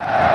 you